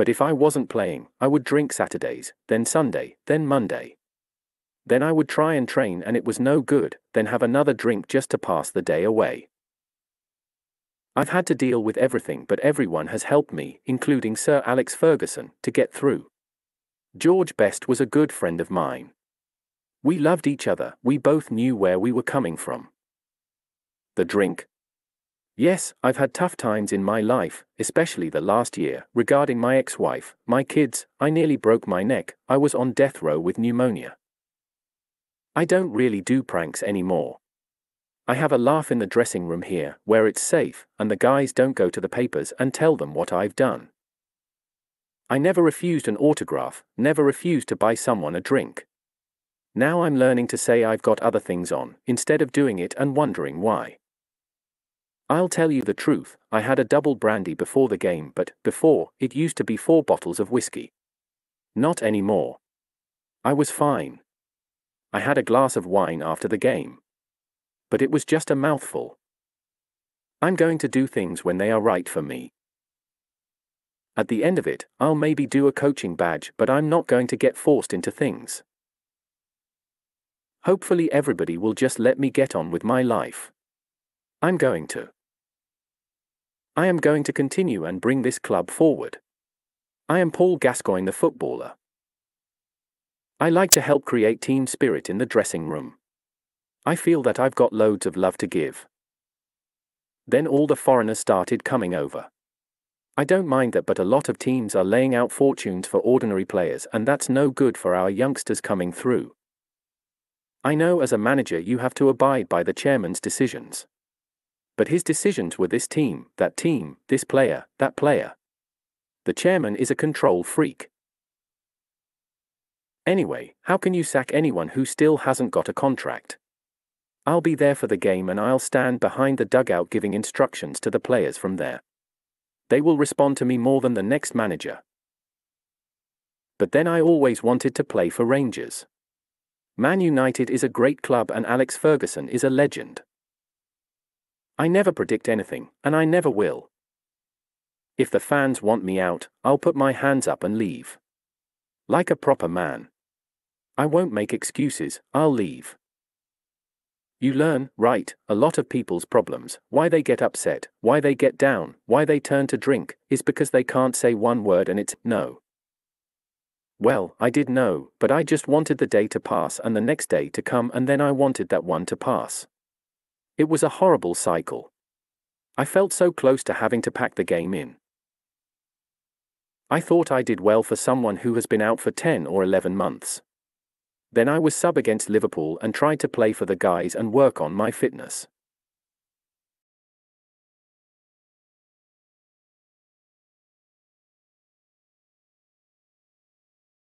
But if I wasn't playing, I would drink Saturdays, then Sunday, then Monday. Then I would try and train and it was no good, then have another drink just to pass the day away. I've had to deal with everything, but everyone has helped me, including Sir Alex Ferguson, to get through. George Best was a good friend of mine. We loved each other, we both knew where we were coming from. The drink. Yes, I've had tough times in my life, especially the last year, regarding my ex wife, my kids, I nearly broke my neck, I was on death row with pneumonia. I don't really do pranks anymore. I have a laugh in the dressing room here, where it's safe, and the guys don't go to the papers and tell them what I've done. I never refused an autograph, never refused to buy someone a drink. Now I'm learning to say I've got other things on, instead of doing it and wondering why. I'll tell you the truth, I had a double brandy before the game, but before, it used to be four bottles of whiskey. Not anymore. I was fine. I had a glass of wine after the game but it was just a mouthful. I'm going to do things when they are right for me. At the end of it, I'll maybe do a coaching badge, but I'm not going to get forced into things. Hopefully, everybody will just let me get on with my life. I'm going to. I am going to continue and bring this club forward. I am Paul Gascoigne, the footballer. I like to help create team spirit in the dressing room. I feel that I've got loads of love to give. Then all the foreigners started coming over. I don't mind that, but a lot of teams are laying out fortunes for ordinary players, and that's no good for our youngsters coming through. I know as a manager you have to abide by the chairman's decisions. But his decisions were this team, that team, this player, that player. The chairman is a control freak. Anyway, how can you sack anyone who still hasn't got a contract? I'll be there for the game and I'll stand behind the dugout giving instructions to the players from there. They will respond to me more than the next manager. But then I always wanted to play for Rangers. Man United is a great club and Alex Ferguson is a legend. I never predict anything, and I never will. If the fans want me out, I'll put my hands up and leave. Like a proper man. I won't make excuses, I'll leave. You learn, right, a lot of people's problems, why they get upset, why they get down, why they turn to drink, is because they can't say one word and it's no. Well, I did know, but I just wanted the day to pass and the next day to come and then I wanted that one to pass. It was a horrible cycle. I felt so close to having to pack the game in. I thought I did well for someone who has been out for 10 or 11 months. Then I was sub against Liverpool and tried to play for the guys and work on my fitness.